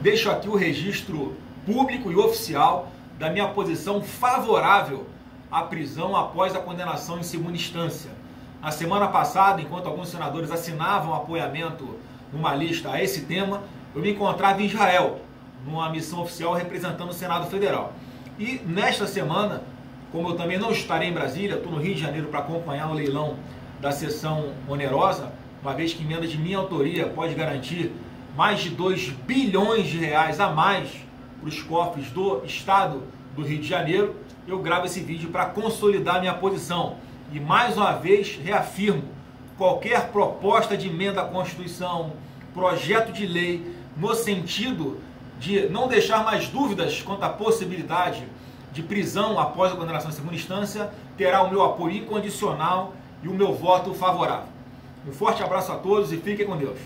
deixo aqui o registro público e oficial da minha posição favorável à prisão após a condenação em segunda instância. Na semana passada, enquanto alguns senadores assinavam apoiamento numa lista a esse tema, eu me encontrava em Israel, numa missão oficial representando o Senado Federal. E nesta semana, como eu também não estarei em Brasília, estou no Rio de Janeiro para acompanhar o leilão da sessão onerosa, uma vez que emenda de minha autoria pode garantir mais de 2 bilhões de reais a mais para os cofres do Estado do Rio de Janeiro, eu gravo esse vídeo para consolidar minha posição. E mais uma vez reafirmo: qualquer proposta de emenda à Constituição, projeto de lei, no sentido de não deixar mais dúvidas quanto à possibilidade de prisão após a condenação em segunda instância, terá o meu apoio incondicional e o meu voto favorável. Um forte abraço a todos e fiquem com Deus.